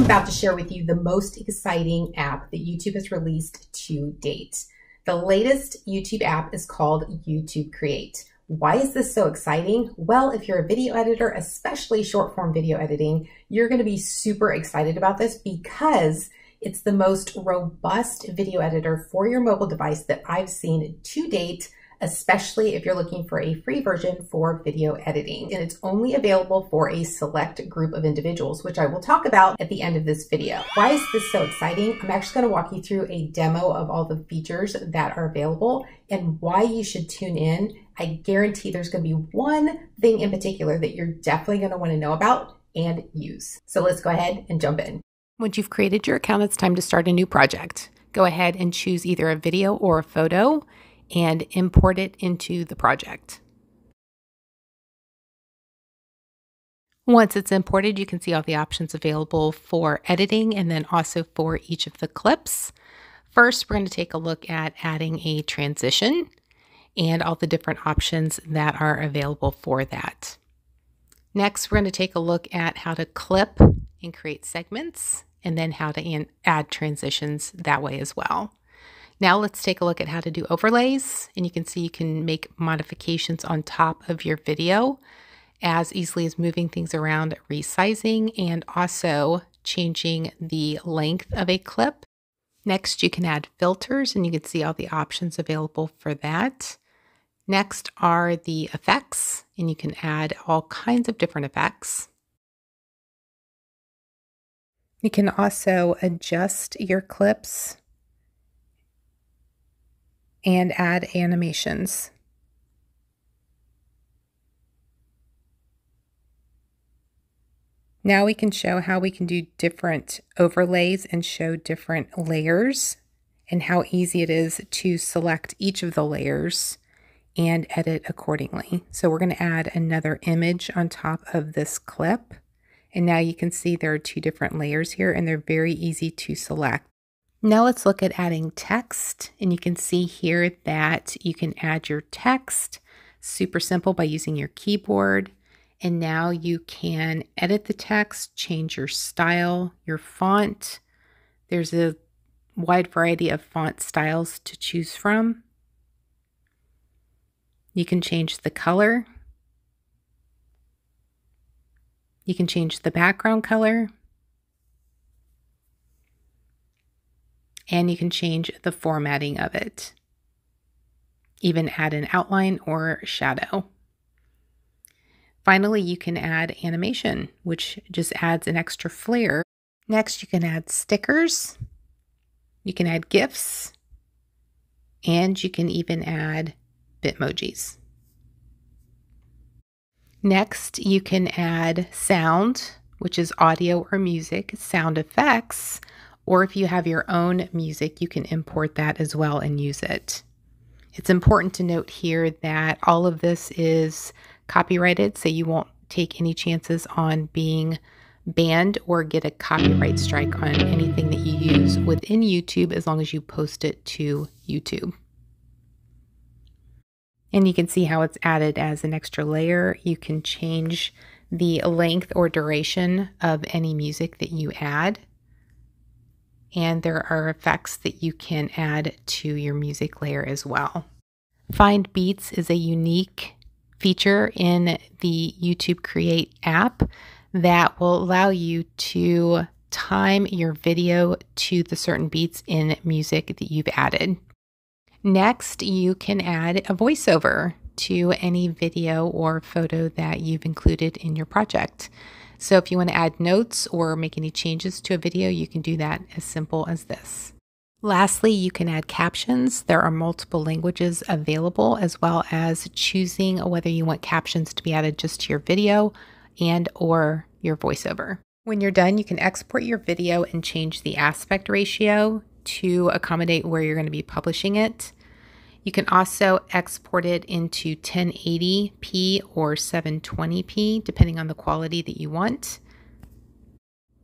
I'm about to share with you the most exciting app that YouTube has released to date. The latest YouTube app is called YouTube Create. Why is this so exciting? Well, if you're a video editor, especially short form video editing, you're going to be super excited about this because it's the most robust video editor for your mobile device that I've seen to date especially if you're looking for a free version for video editing. And it's only available for a select group of individuals, which I will talk about at the end of this video. Why is this so exciting? I'm actually going to walk you through a demo of all the features that are available and why you should tune in. I guarantee there's going to be one thing in particular that you're definitely going to want to know about and use. So let's go ahead and jump in. Once you've created your account, it's time to start a new project. Go ahead and choose either a video or a photo and import it into the project. Once it's imported, you can see all the options available for editing and then also for each of the clips. First, we're going to take a look at adding a transition and all the different options that are available for that. Next, we're going to take a look at how to clip and create segments and then how to add transitions that way as well. Now let's take a look at how to do overlays. And you can see you can make modifications on top of your video as easily as moving things around, resizing, and also changing the length of a clip. Next, you can add filters and you can see all the options available for that. Next are the effects, and you can add all kinds of different effects. You can also adjust your clips and add animations. Now we can show how we can do different overlays and show different layers and how easy it is to select each of the layers and edit accordingly. So we're going to add another image on top of this clip. And now you can see there are two different layers here and they're very easy to select. Now let's look at adding text. And you can see here that you can add your text super simple by using your keyboard. And now you can edit the text, change your style, your font. There's a wide variety of font styles to choose from. You can change the color. You can change the background color. And you can change the formatting of it. Even add an outline or shadow. Finally, you can add animation, which just adds an extra flair. Next, you can add stickers, you can add GIFs, and you can even add Bitmojis. Next, you can add sound, which is audio or music, sound effects, or if you have your own music, you can import that as well and use it. It's important to note here that all of this is copyrighted, so you won't take any chances on being banned or get a copyright strike on anything that you use within YouTube as long as you post it to YouTube. And you can see how it's added as an extra layer. You can change the length or duration of any music that you add and there are effects that you can add to your music layer as well. Find Beats is a unique feature in the YouTube Create app that will allow you to time your video to the certain beats in music that you've added. Next, you can add a voiceover to any video or photo that you've included in your project. So if you want to add notes or make any changes to a video, you can do that as simple as this. Lastly, you can add captions. There are multiple languages available as well as choosing whether you want captions to be added just to your video and or your voiceover. When you're done, you can export your video and change the aspect ratio to accommodate where you're going to be publishing it. You can also export it into 1080p or 720p, depending on the quality that you want.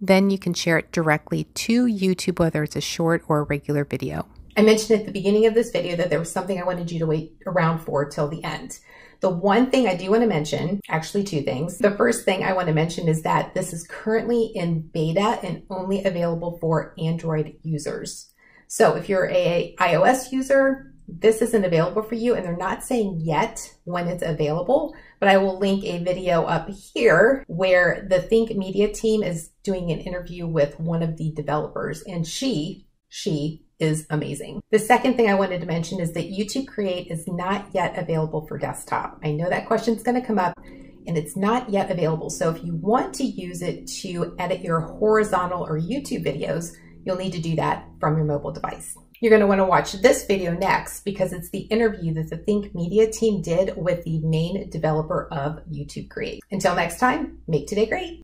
Then you can share it directly to YouTube, whether it's a short or a regular video. I mentioned at the beginning of this video that there was something I wanted you to wait around for till the end. The one thing I do want to mention, actually two things. The first thing I want to mention is that this is currently in beta and only available for Android users. So if you're a iOS user, this isn't available for you and they're not saying yet when it's available, but I will link a video up here where the Think Media team is doing an interview with one of the developers and she, she is amazing. The second thing I wanted to mention is that YouTube Create is not yet available for desktop. I know that question is going to come up and it's not yet available. So if you want to use it to edit your horizontal or YouTube videos, you'll need to do that from your mobile device. You're going to want to watch this video next because it's the interview that the Think Media team did with the main developer of YouTube Create. Until next time, make today great.